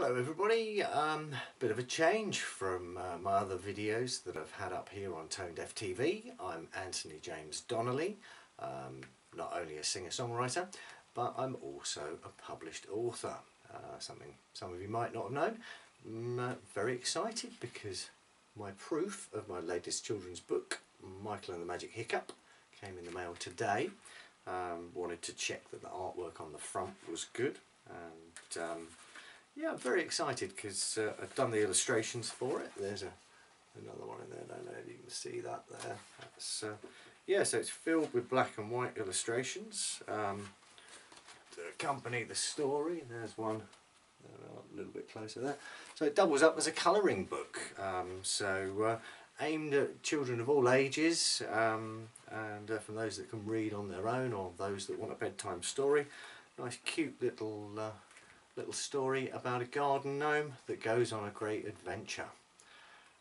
Hello everybody, um, bit of a change from uh, my other videos that I've had up here on Tone Def TV. I'm Anthony James Donnelly, um, not only a singer-songwriter but I'm also a published author, uh, something some of you might not have known. I'm uh, very excited because my proof of my latest children's book, Michael and the Magic Hiccup, came in the mail today. Um, wanted to check that the artwork on the front was good and um, yeah, I'm very excited because uh, I've done the illustrations for it. There's a another one in there. I don't know if you can see that there. That's, uh, yeah, so it's filled with black and white illustrations um, to accompany the story. There's one a little bit closer there. So it doubles up as a colouring book. Um, so uh, aimed at children of all ages um, and uh, from those that can read on their own or those that want a bedtime story. Nice cute little uh, little story about a garden gnome that goes on a great adventure.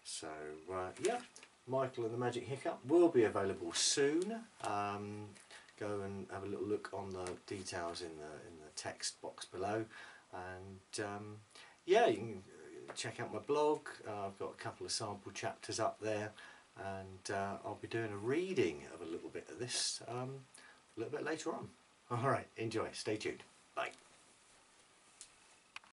So uh, yeah, Michael and the Magic Hiccup will be available soon. Um, go and have a little look on the details in the in the text box below, and um, yeah, you can check out my blog. Uh, I've got a couple of sample chapters up there, and uh, I'll be doing a reading of a little bit of this um, a little bit later on. All right, enjoy. Stay tuned. Bye.